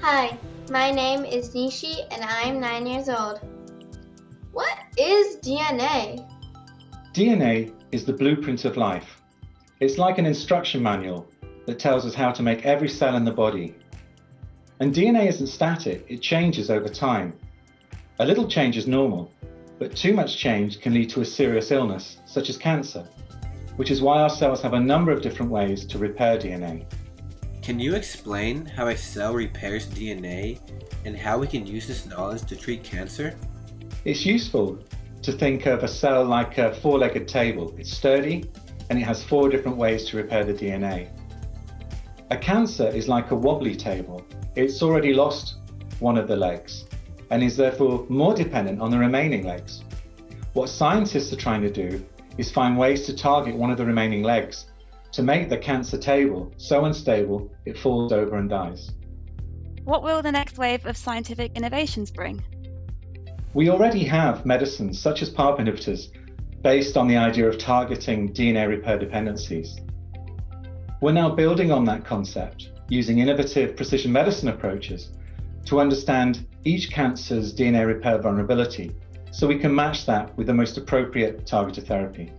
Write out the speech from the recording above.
Hi, my name is Nishi and I am nine years old. What is DNA? DNA is the blueprint of life. It's like an instruction manual that tells us how to make every cell in the body. And DNA isn't static, it changes over time. A little change is normal, but too much change can lead to a serious illness, such as cancer, which is why our cells have a number of different ways to repair DNA. Can you explain how a cell repairs DNA and how we can use this knowledge to treat cancer? It's useful to think of a cell like a four legged table. It's sturdy and it has four different ways to repair the DNA. A cancer is like a wobbly table. It's already lost one of the legs and is therefore more dependent on the remaining legs. What scientists are trying to do is find ways to target one of the remaining legs to make the cancer table so unstable it falls over and dies. What will the next wave of scientific innovations bring? We already have medicines such as PARP inhibitors based on the idea of targeting DNA repair dependencies. We're now building on that concept using innovative precision medicine approaches to understand each cancer's DNA repair vulnerability so we can match that with the most appropriate targeted therapy.